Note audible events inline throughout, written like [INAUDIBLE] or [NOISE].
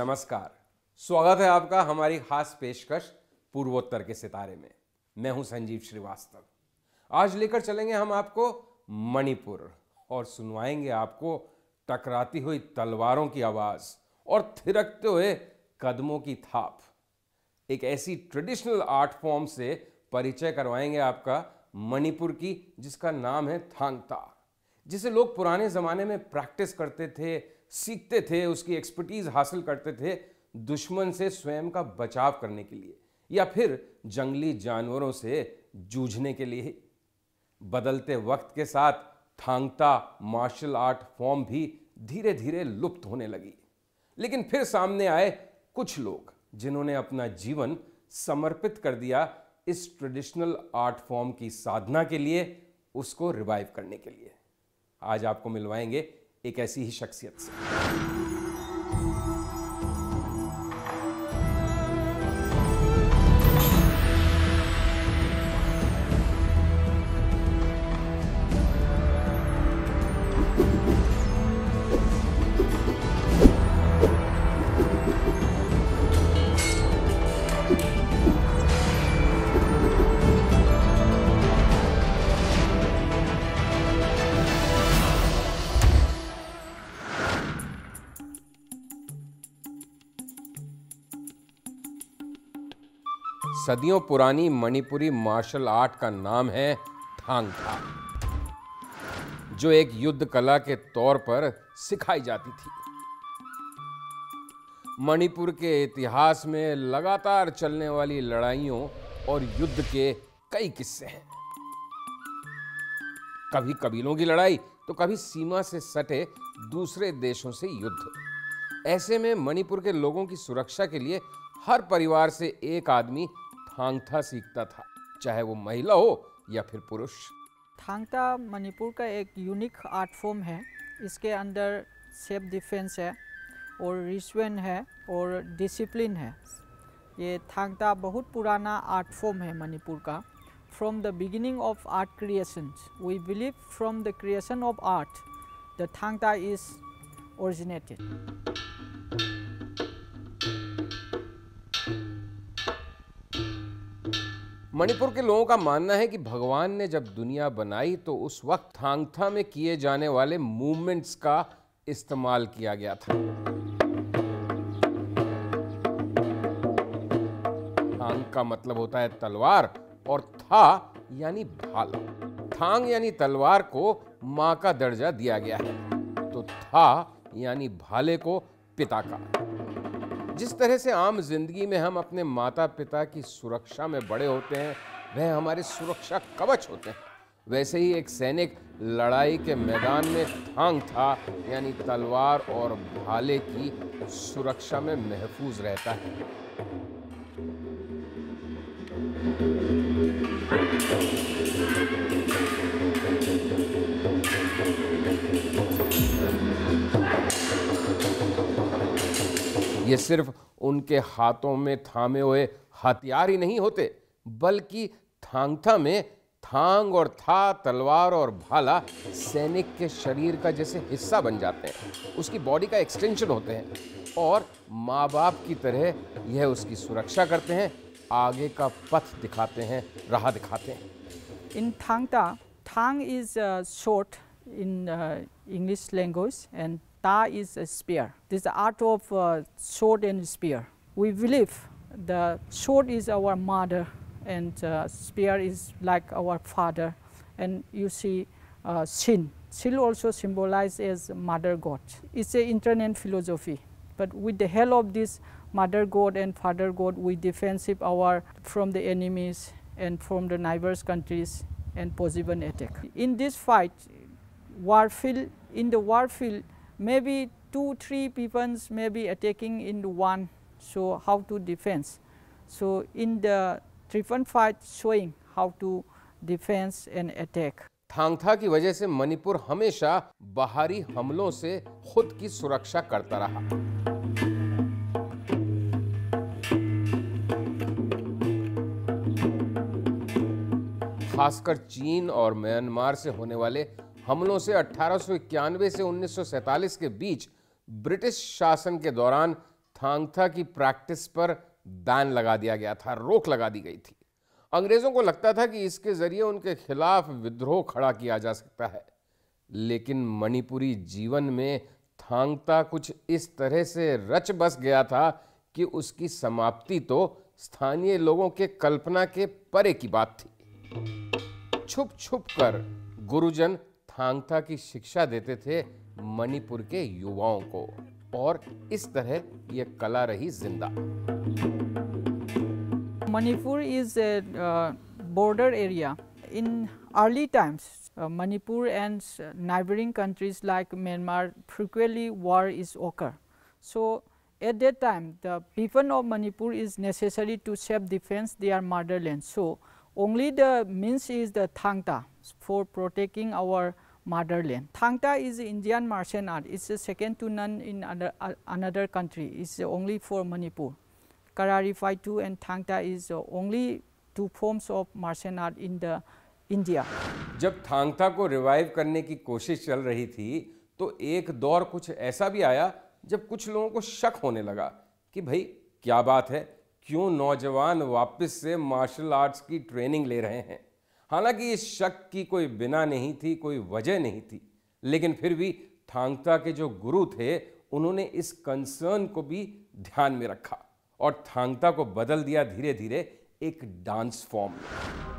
नमस्कार। स्वागत है आपका हमारी खास पेशकश पूर्वोत्तर के सितारे में। मैं हूँ संजीव श्रीवास्तव। आज लेकर चलेंगे हम आपको मणिपुर और सुनवाएँगे आपको टकराती हुई तलवारों की आवाज़ और थिरकते हुए कदमों की थाप। एक ऐसी ट्रेडिशनल आर्ट फॉर्म से परिचय करवाएँगे आपका मणिपुर की, जिसका नाम है थांगता, जिसे लोग पुराने ज़माने में प्रैक्टिस करते थे सीखते थे, उसकी एक्सपर्टीज हासिल करते थे दुश्मन से स्वयं का बचाव करने के लिए या फिर जंगली जानवरों से जूझने के लिए। बदलते वक्त के साथ थांगता मार्शल आर्ट फॉर्म भी धीरे धीरे लुप्त होने लगी। लेकिन फिर सामने आए कुछ लोग जिन्होंने अपना जीवन समर्पित कर दिया इस ट्रेडिशनल आर्ट फॉर्म की साधना के लिए, उसको रिवाइव करने के लिए। आज आपको मिलवाएँगे एक ऐसी ही शख्सियत से। सदियों पुरानी मणिपुरी मार्शल आर्ट का नाम है थांगथा, जो एक युद्ध कला के तौर पर सिखाई जाती थी। मणिपुर के इतिहास में लगातार चलने वाली लड़ाइयों और युद्ध के कई किस्से हैं। कभी कबीलों की लड़ाई तो कभी सीमा से सटे दूसरे देशों से युद्ध। ऐसे में मणिपुर के लोगों की सुरक्षा के लिए हर परिवार से एक आदमी थांगथा सीखता था, चाहे वो महिला हो या फिर पुरुष। थांगता मणिपुर का एक यूनिक आर्ट फॉर्म है। इसके अंदर सेल्फ डिफेंस है और रिश्वन है और डिसिप्लिन है। ये थांगता बहुत पुराना आर्ट फॉर्म है मणिपुर का। From the beginning of art creation we believe from the creation of art the Thangta is originated Manipur के लोगों का मानना है कि भगवान ने जब दुनिया बनाई तो उस वक्त थांगथा में किए जाने वाले मूवमेंट्स का इस्तेमाल किया गया था। थांग का मतलब होता है तलवार और था यानी भाला। थांग यानी तलवार को माँ का दर्जा दिया गया है। तो था यानी भाले को पिता का। जिस तरह से आम ज़िंदगी में हम अपने माता पिता की सुरक्षा में बड़े होते हैं, वह हमारे सुरक्षा कवच होते हैं। वैसे ही एक सैनिक लड़ाई के मैदान में थांग था, यानी तलवार और भाले की सुरक्षा में महफूज रहता है। ये सिर्फ़ उनके हाथों में थामे हुए हथियार ही नहीं होते, बल्कि थांगथा में थांग और था, तलवार और भाला सैनिक के शरीर का जैसे हिस्सा बन जाते हैं। उसकी बॉडी का एक्सटेंशन होते हैं और माँ बाप की तरह यह उसकी सुरक्षा करते हैं, आगे का पथ दिखाते हैं, राह दिखाते हैं। In Thangta Thang is short in English language and Ta is a spear. This is the art of uh, sword and spear. We believe the sword is our mother and uh, spear is like our father. And you see uh, Shin. Shin also symbolizes as mother god. It's an internet philosophy. But with the help of this mother god and father god, we defensive our from the enemies and from the neighbors countries and possible attack. In this fight, war field, in the war field, maybe two, three people may be attacking in one, so how to defense. So in the triple fight showing how to defense and attack. Thangta की वजह से मणिपुर हमेशा बाहरी हमलों से खुद की सुरक्षा करता रहा खासकर चीन और म्यांमार से होने वाले हमलों से अठारह सौ इक्यानवे से 1947 के बीच ब्रिटिश शासन के दौरान थांगथा की प्रैक्टिस पर बैन लगा दिया गया था, रोक लगा दी गई थी। अंग्रेज़ों को लगता था कि इसके ज़रिए उनके खिलाफ विद्रोह खड़ा किया जा सकता है, लेकिन मणिपुरी जीवन में थांगता कुछ इस तरह से रच बस गया था कि उसकी समाप्ति तो स्थानीय लोगों के कल्पना के परे की बात थी। छुप छुप कर गुरुजन थांगथा की शिक्षा देते थे मणिपुर के युवाओं को। और इस तरह ये कला रही ज़िंदा। Manipur is a border area in early times Manipur and neighbouring countries like Myanmar frequently war is occur so at that time the people of Manipur is necessary to safe defence they are murder land so only the means is the thangta for protecting our motherland. Thangta is Indian martial art. It's second to none in other, uh, another country. It's only for Manipur. Karari Faitu and Thangta is only two forms of martial art in the India. जब थांगता को revive करने की कोशिश चल रही थी तो एक दौर कुछ ऐसा भी आया जब कुछ लोगों को शक होने लगा कि भाई क्या बात है क्यों नौजवान वापस से मार्शल आर्ट्स की ट्रेनिंग ले रहे हैं? हालाँकि इस शक की कोई बिना नहीं थी, कोई वजह नहीं थी, लेकिन फिर भी थांगता के जो गुरु थे, उन्होंने इस कंसर्न को भी ध्यान में रखा और थांगता को बदल दिया धीरे धीरे एक डांस फॉर्म में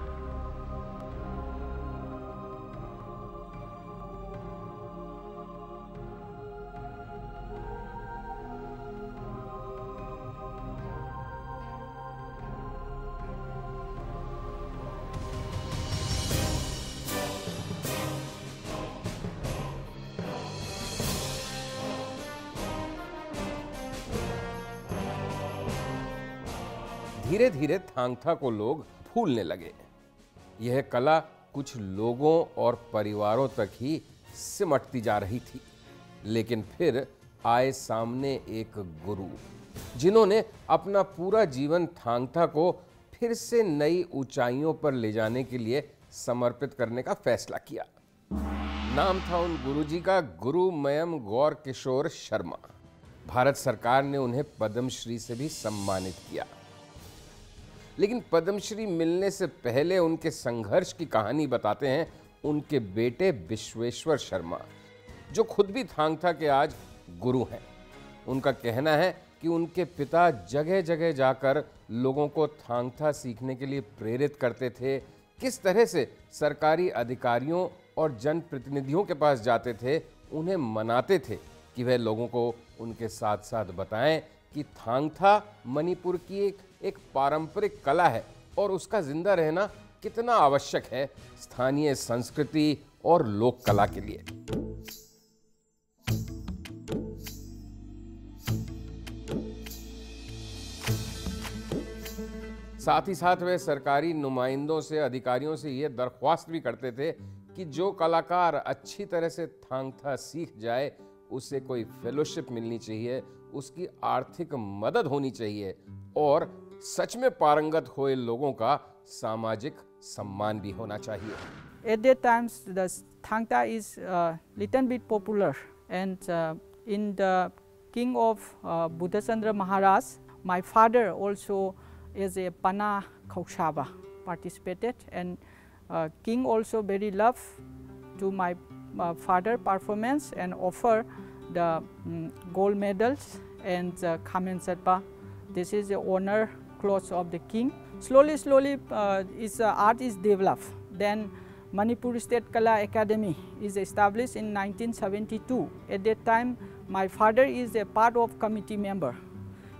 धीरे धीरे थांगथा को लोग भूलने लगे। यह कला कुछ लोगों और परिवारों तक ही सिमटती जा रही थी, लेकिन फिर आए सामने एक गुरु, जिन्होंने अपना पूरा जीवन थांगथा को फिर से नई ऊंचाइयों पर ले जाने के लिए समर्पित करने का फैसला किया। नाम था उन गुरुजी का गुरु मयम गौर किशोर शर्मा। भारत सरकार ने उन्हें पद्मश्री से भी सम्मानित किया। लेकिन पद्मश्री मिलने से पहले उनके संघर्ष की कहानी बताते हैं उनके बेटे विश्वेश्वर शर्मा, जो खुद भी थांगथा के आज गुरु हैं। उनका कहना है कि उनके पिता जगह जगह जाकर लोगों को थांगथा सीखने के लिए प्रेरित करते थे। किस तरह से सरकारी अधिकारियों और जनप्रतिनिधियों के पास जाते थे, उन्हें मनाते थे कि वह लोगों को उनके साथ साथ बताएँ कि थांगथा मणिपुर की एक एक पारंपरिक कला है और उसका ज़िंदा रहना कितना आवश्यक है स्थानीय संस्कृति और लोक कला के लिए। साथ ही साथ वे सरकारी नुमाइंदों से, अधिकारियों से यह दरख्वास्त भी करते थे कि जो कलाकार अच्छी तरह से थांगथा सीख जाए, उसे कोई फेलोशिप मिलनी चाहिए, उसकी आर्थिक मदद होनी चाहिए और सच में पारंगत हुए लोगों का सामाजिक सम्मान भी होना चाहिए। At that times is little bit popular and in the king of Bodhchandra Maharaj my father also as a पना खौसाबा participated and king also very love to my father performance and offer the gold medals and खामेन सरपा this is a honour clothes of the king. Slowly, slowly, uh, its uh, art is developed. Then Manipur State Kala Academy is established in 1972. At that time, my father is a part of committee member.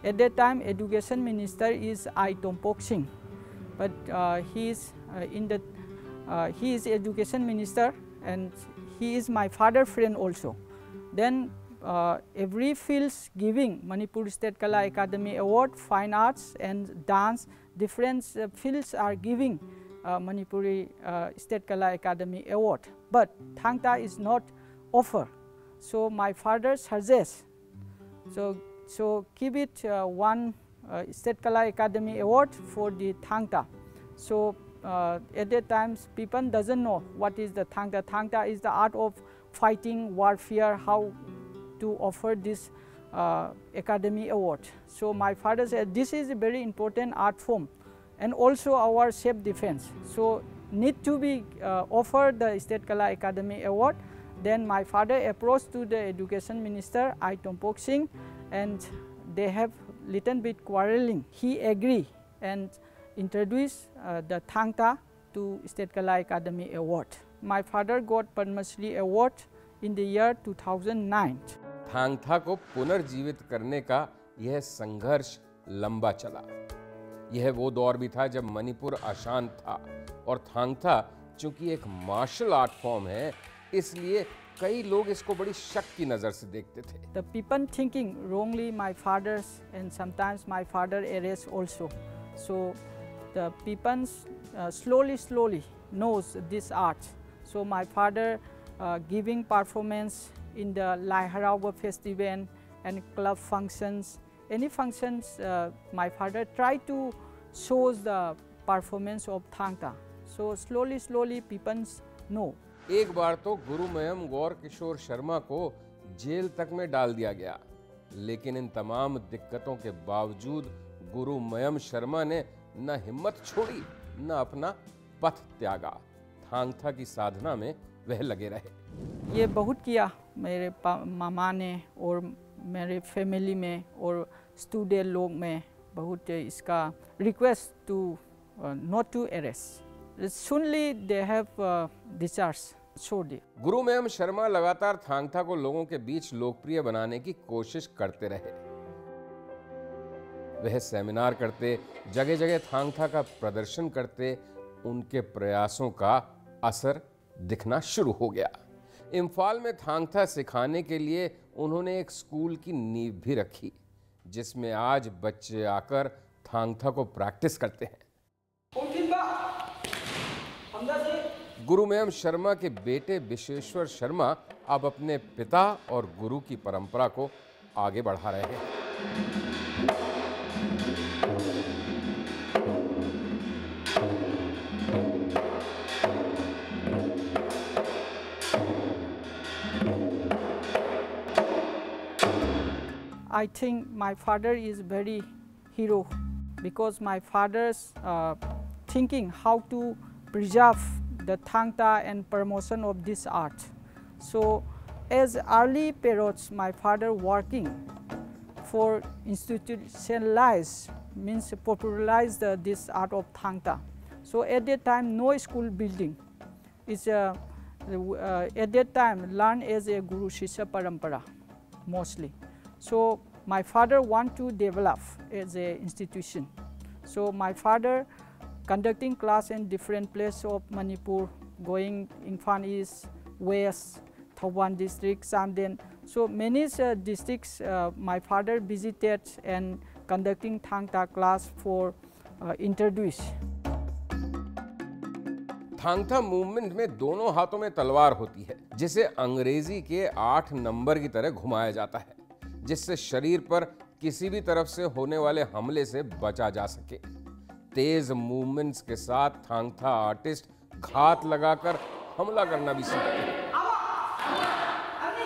At that time, education minister is I Tompok but uh, he is uh, in the uh, he is education minister and he is my father friend also. Then uh, every fields giving Manipur State Kala Academy Award, fine arts and dance, different uh, fields are giving uh, Manipuri uh, State Kala Academy Award. But Thangta is not offer. So my father suggests, so, so give it uh, one uh, State Kala Academy Award for the Thangta. So at that time people doesn't know what is the Thangta. Thangta is the art of fighting, warfare, how to offer this uh, Academy Award. So my father said this is a very important art form and also our self-defense. So need to be uh, offered the State Kala Academy Award. Then my father approached to the education minister, I Singh, and they have little bit quarreling. He agreed and introduced uh, the Thangta to State Kala Academy Award. My father got Padma Shri Award in the year 2009. Thangta को पुनर्जीवित करने का यह संघर्ष लंबा चला। यह वो दौर भी था जब मणिपुर अशांत था और थांगथा चूँकि एक मार्शल आर्ट फॉर्म है, इसलिए कई लोग इसको बड़ी शक की नज़र से देखते थे। The people thinking wrongly my father and sometimes my father arrest also so the people slowly slowly knows this art so my father giving performance in the Lai Harawa festival and club functions. Any functions uh, my father try to shows the performance of Thangta. So slowly slowly people know. एक बार तो गुरुमयम गौर किशोर शर्मा को jail तक में डाल दिया गया लेकिन इन तमाम दिक्कतों के बावजूद गुरुमयम शर्मा ने न हिम्मत छोड़ी न अपना पथ त्यागा थांगथा की साधना में वह लगे रहे ये बहुत किया मेरे मामा ने और मेरे फैमिली में और स्टूडेंट लोग में बहुत इसका request to not to arrest सुनली दे हैव डिस्चार्ज छोड़ दी गुरुमयम शर्मा लगातार थांगथा को लोगों के बीच लोकप्रिय बनाने की कोशिश करते रहे। वह सेमिनार करते जगह जगह थांगथा का प्रदर्शन करते, उनके प्रयासों का असर दिखना शुरू हो गया। इम्फाल में थांगथा सिखाने के लिए उन्होंने एक स्कूल की नींव भी रखी जिसमें आज बच्चे आकर थांगथा को प्रैक्टिस करते हैं। गुरु गुरुमयम शर्मा के बेटे विशेश्वर शर्मा अब अपने पिता और गुरु की परंपरा को आगे बढ़ा रहे हैं। I think my father is very hero because my father's uh, thinking how to preserve the thangta and promotion of this art. So as early periods, my father working for institutionalize means popularize the, this art of thangta. So at that time, no school building. It's a, uh, at that time learn as a guru shishya parampara mostly. So my father want to develop as a institution. So my father conducting class in different places of Manipur, going Imphal East, West, Thawban district, Samden. So many uh, districts uh, my father visited and conducting Thangta class for uh, introduce. Thangta movement में दोनों हाथों में तलवार होती है जिसे अंग्रेज़ी के आठ नंबर की तरह घुमाया जाता है जिससे शरीर पर किसी भी तरफ़ से होने वाले हमले से बचा जा सके। तेज मूवमेंट्स के साथ थांगथा आर्टिस्ट घात लगाकर हमला करना भी सीखते हैं।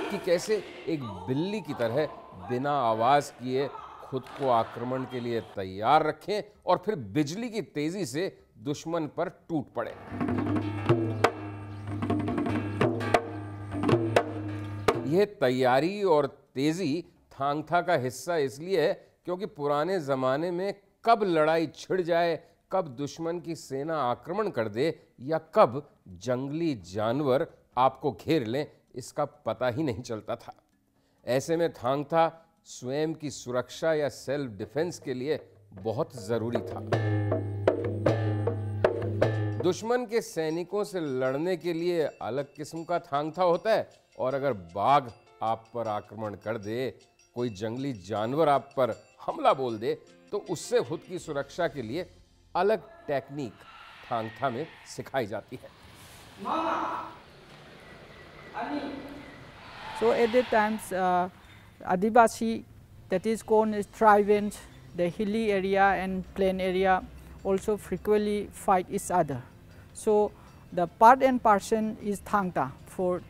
कि कैसे एक बिल्ली की तरह बिना आवाज़ किए खुद को आक्रमण के लिए तैयार रखें और फिर बिजली की तेज़ी से दुश्मन पर टूट पड़े। यह तैयारी और तेज़ी थांगथा का हिस्सा इसलिए है क्योंकि पुराने जमाने में कब लड़ाई छिड़ जाए, कब दुश्मन की सेना आक्रमण कर दे या कब जंगली जानवर आपको घेर लें, इसका पता ही नहीं चलता था। ऐसे में थांगथा स्वयं की सुरक्षा या सेल्फ डिफेंस के लिए बहुत ज़रूरी था। दुश्मन के सैनिकों से लड़ने के लिए अलग किस्म का थांगथा होता है और अगर बाघ आप पर आक्रमण कर दे कोई जंगली जानवर आप पर हमला बोल दे तो उससे खुद की सुरक्षा के लिए अलग टेक्निक थांगथा में सिखाई जाती है। So at the times adivasi that is cone ट्राइवेंट the hilly area and plain area also frequently fight is other so the part and parcel is Thangta for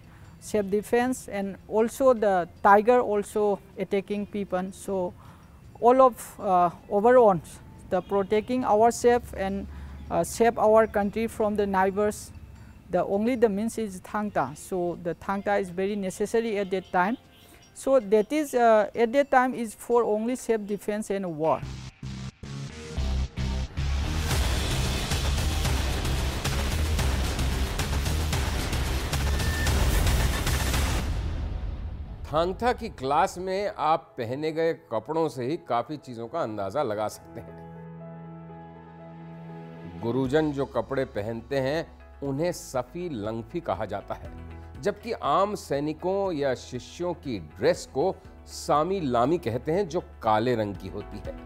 self defense and also the tiger also attacking people. So all of uh, overall the protecting ourselves and uh, save our country from the neighbors. The only the means is thangta. So the thangta is very necessary at that time. So that is uh, at that time is for only self defense and war. Thangta की class में आप पहने गए कपड़ों से ही काफ़ी चीज़ों का अंदाज़ा लगा सकते हैं। गुरुजन जो कपड़े पहनते हैं, उन्हें सफी लंगफी कहा जाता है, जबकि आम सैनिकों या शिष्यों की ड्रेस को सामी लामी कहते हैं, जो काले रंग की होती है।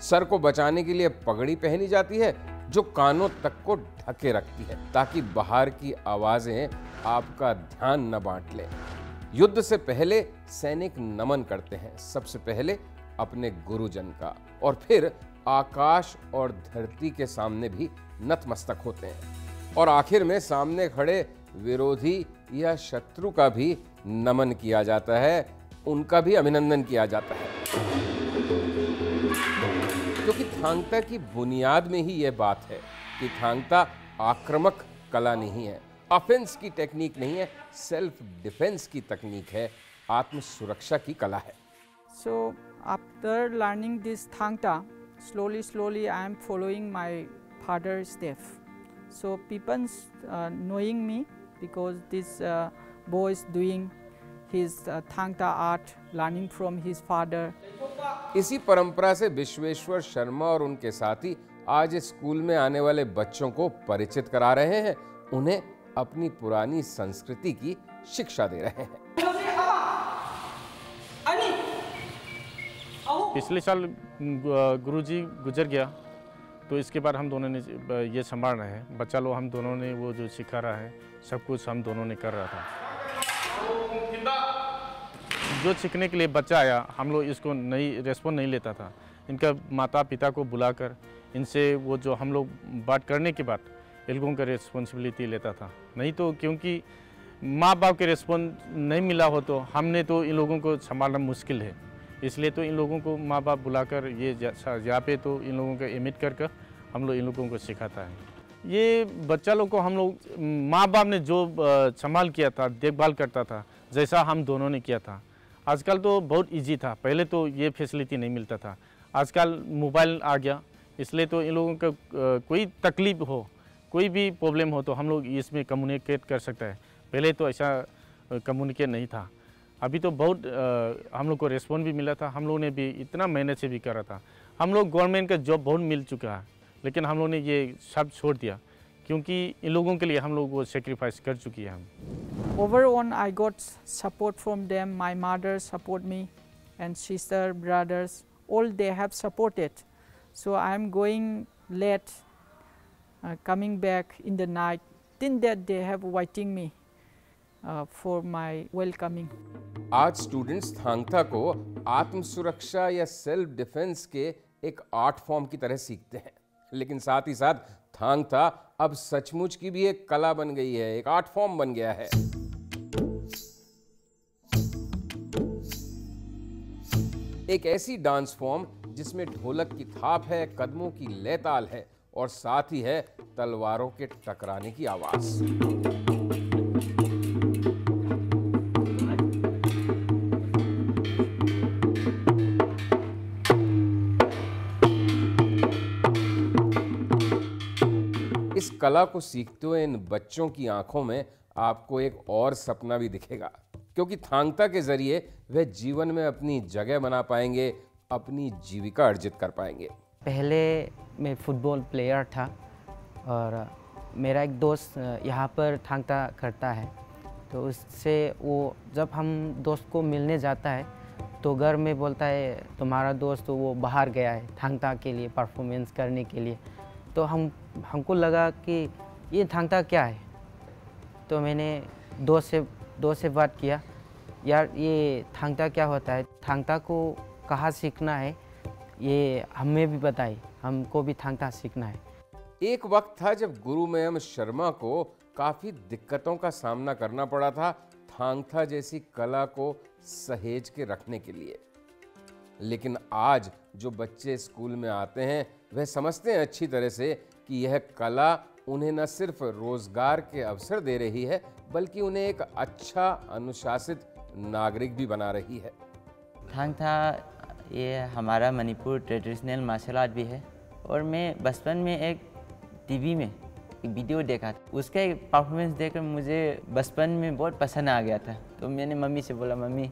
सर को बचाने के लिए पगड़ी पहनी जाती है, जो कानों तक को ढके रखती है, ताकि बाहर की आवाज़ें आपका ध्यान न बांट लें। युद्ध से पहले सैनिक नमन करते हैं। सबसे पहले अपने गुरुजन का। और फिर आकाश और धरती के सामने भी नतमस्तक होते हैं। और आखिर में सामने खड़े विरोधी या शत्रु का भी नमन किया जाता है। उनका भी अभिनंदन किया जाता है। क्योंकि थांगता की बुनियाद में ही यह बात है कि थांगता आक्रामक कला नहीं है। ऑफेंस की टेक्निक नहीं है सेल्फ डिफेंस की तकनीक है आत्म सुरक्षा की कला है। So after learning this Thangta slowly slowly I am following my father step so people knowing me because this boy doing his Thangta art learning from his father इसी परंपरा से विश्वेश्वर शर्मा और उनके साथी आज स्कूल में आने वाले बच्चों को परिचित करा रहे हैं। उन्हें अपनी पुरानी संस्कृति की शिक्षा दे रहे हैं। पिछले साल गुरुजी गुजर गया तो इसके बाद हम दोनों ने ये संभाल रहे हैं। बच्चा लोग हम दोनों ने वो जो सिखा रहा है सब कुछ हम दोनों ने कर रहा था। जो सीखने के लिए बच्चा आया हम लोग इसको नहीं रेस्पॉन्ड नहीं लेता था। इनका माता पिता को बुलाकर इनसे वो जो हम लोग बात करने के बाद लोगों का रिस्पॉन्सिबिलिटी लेता था। नहीं तो क्योंकि माँ बाप के रिस्पॉन्स नहीं मिला हो तो हमने तो इन लोगों को संभालना मुश्किल है। इसलिए तो इन लोगों को माँ बाप बुलाकर ये यहाँ पे तो इन लोगों का इमिट कर कर हम लोग इन लोगों को सिखाता है। ये बच्चा लोग को हम लोग माँ बाप ने जो संभाल किया था, देखभाल करता था, जैसा हम दोनों ने किया था। आजकल तो बहुत इजी था। पहले तो ये फैसिलिटी नहीं मिलता था। आजकल मोबाइल आ गया। इसलिए तो इन लोगों का कोई तकलीफ़ हो कोई भी प्रॉब्लम हो तो हम लोग इसमें कम्युनिकेट कर सकते हैं। पहले तो ऐसा कम्युनिकेट नहीं था। अभी तो बहुत आ, हम लोग को रिस्पॉन्स भी मिला था। हम लोग ने भी इतना मेहनत से भी करा था। हम लोग गवर्नमेंट का जॉब बहुत मिल चुका है लेकिन हम लोग ने ये सब छोड़ दिया क्योंकि इन लोगों के लिए हम लोग वो सेक्रीफाइस कर चुकी है हम। Over on I got support from them my mother support me and sister brothers all they have supported so I am going let coming back in the night. Then that they have waiting me uh, for my welcoming. आज students Thangta को आत्म सुरक्षा या self defence के एक art form की तरह सीखते हैं लेकिन साथ ही साथ थांगथा अब सचमुच की भी एक कला बन गई है एक आर्ट फॉर्म बन गया है एक ऐसी डांस फॉर्म जिसमें ढोलक की थाप है कदमों की लेताल है और साथ ही है तलवारों के टकराने की आवाज़। इस कला को सीखते हुए इन बच्चों की आँखों में आपको एक और सपना भी दिखेगा, क्योंकि थांगता के ज़रिए वे जीवन में अपनी जगह बना पाएँगे, अपनी जीविका अर्जित कर पाएँगे। पहले मैं फुटबॉल प्लेयर था और मेरा एक दोस्त यहाँ पर थांगता करता है। तो उससे वो, जब हम दोस्त को मिलने जाता है तो घर में बोलता है, तुम्हारा दोस्त वो बाहर गया है थांगता के लिए परफॉर्मेंस करने के लिए। तो हम, हमको लगा कि ये थांगता क्या है? तो मैंने दोस्त से दोस्त से बात किया, यार, ये थांगता क्या होता है? थांगता को कहाँ सीखना है? ये हमें भी बताई हमको भी थांगता सीखना है। एक वक्त था जब गुरु मयम शर्मा को काफ़ी दिक्कतों का सामना करना पड़ा था थांगथा जैसी कला को सहेज के रखने के लिए। लेकिन आज जो बच्चे स्कूल में आते हैं वह समझते हैं अच्छी तरह से कि यह कला उन्हें न सिर्फ़ रोज़गार के अवसर दे रही है बल्कि उन्हें एक अच्छा अनुशासित नागरिक भी बना रही है। थांग था ये हमारा मणिपुर ट्रेडिशनल मार्शल आर्ट भी है। और मैं बचपन में एक टीवी में एक वीडियो देखा था। उसका एक परफॉर्मेंस देखकर मुझे बचपन में बहुत पसंद आ गया था। तो मैंने मम्मी से बोला, मम्मी,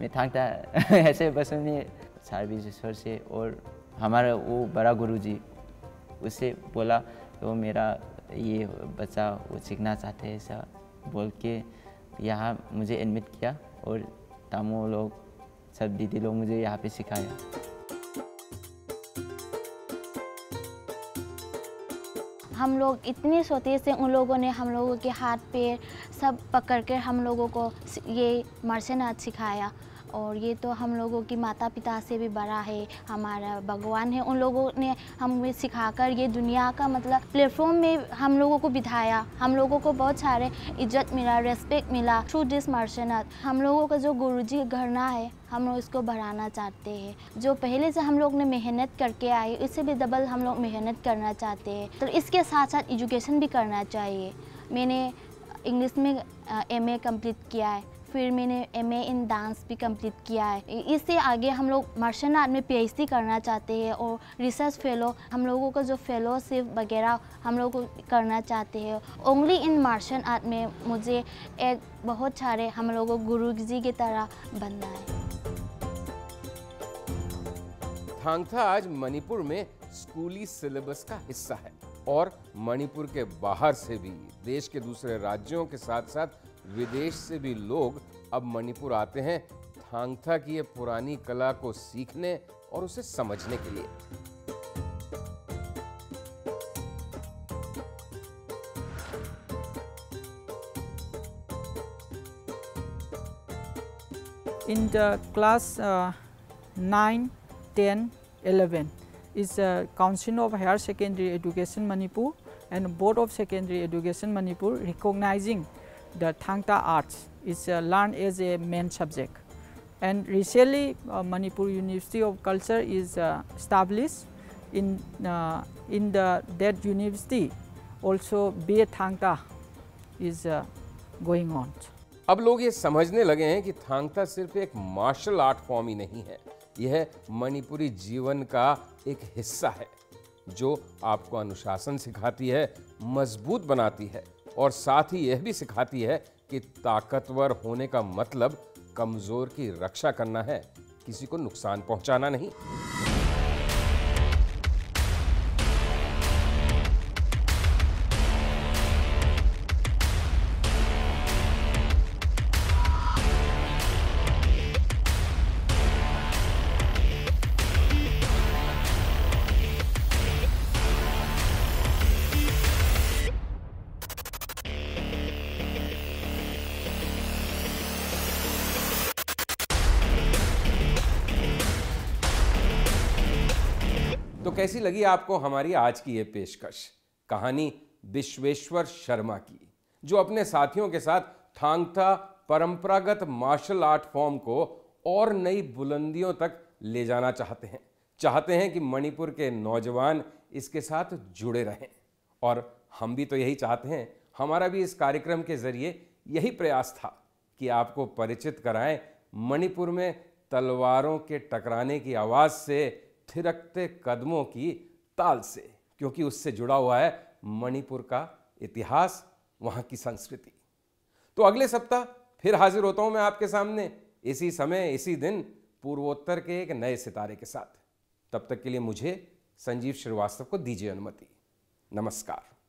मैं था [LAUGHS] ऐसे बचपन में। सार्विस से और हमारा वो बड़ा गुरु जी उससे बोला तो मेरा ये बच्चा वो सीखना चाहते हैं ऐसा। बोल के यहाँ मुझे एडमिट किया और तामो लोग सब दीदी लोग मुझे यहाँ पे सिखाया। हम लोग इतने सोते से उन लोगों ने हम लोगों के हाथ, पैर सब पकड़ कर हम लोगों को ये मार्शल आर्ट सिखाया। और ये तो हम लोगों की माता पिता से भी बड़ा है, हमारा भगवान है। उन लोगों ने हमें सिखाकर ये दुनिया का मतलब प्लेटफॉर्म में हम लोगों को बिठाया। हम लोगों को बहुत सारे इज़्ज़त मिला रेस्पेक्ट मिला थ्रू दिस मार्शल आर्ट हम लोगों का जो गुरुजी घरना है, हम लोग इसको बढ़ाना चाहते हैं। जो पहले से हम लोग ने मेहनत करके आए उससे भी डबल हम लोग मेहनत करना चाहते हैं। तो इसके साथ साथ एजुकेशन भी करना चाहिए। मैंने इंग्लिश में एम ए कंप्लीट किया है। फिर मैंने एमए इन डांस भी कंप्लीट किया है। इससे आगे हम लोग मार्शल आर्ट में पीएचडी करना चाहते हैं और रिसर्च फेलो, हम लोगों का जो फेलोशिप वगैरह हम लोग करना चाहते हैं। ओनली इन मार्शल आर्ट में मुझे एक बहुत सारे हम लोगों को गुरु जी की तरह बनना है। थांगथा आज मणिपुर में स्कूली सिलेबस का हिस्सा है और मणिपुर के बाहर से भी, देश के दूसरे राज्यों के साथ साथ विदेश से भी लोग अब मणिपुर आते हैं थांगथा की ये पुरानी कला को सीखने और उसे समझने के लिए In the class uh, 9, 10, 11 is uh, Council of Higher Secondary Education Manipur and Board of Secondary Education Manipur recognizing the Thangta arts is uh, learned as a main subject. And recently uh, Manipur University of Culture is uh, established in, uh, in the that university also BA Thangta is uh, going on. अब लोग ये समझने लगे हैं कि थांगता सिर्फ़ एक martial art form ही नहीं है यह मणिपुरी जीवन का एक हिस्सा है जो आपको अनुशासन सिखाती है मज़बूत बनाती है और साथ ही यह भी सिखाती है कि ताकतवर होने का मतलब कमज़ोर की रक्षा करना है, किसी को नुकसान पहुंचाना नहीं। कैसी लगी आपको हमारी आज की ये पेशकश? कहानी विश्वेश्वर शर्मा की, जो अपने साथियों के साथ थांगता परंपरागत मार्शल आर्ट फॉर्म को और नई बुलंदियों तक ले जाना चाहते हैं। चाहते हैं कि मणिपुर के नौजवान इसके साथ जुड़े रहें। और हम भी तो यही चाहते हैं। हमारा भी इस कार्यक्रम के ज़रिए यही प्रयास था कि आपको परिचित कराएँ मणिपुर में तलवारों के टकराने की आवाज़ से थिरकते कदमों की ताल से, क्योंकि उससे जुड़ा हुआ है मणिपुर का इतिहास, वहाँ की संस्कृति। तो अगले सप्ताह फिर हाजिर होता हूँ मैं आपके सामने, इसी समय, इसी दिन, पूर्वोत्तर के एक नए सितारे के साथ। तब तक के लिए मुझे संजीव श्रीवास्तव को दीजिए अनुमति। नमस्कार।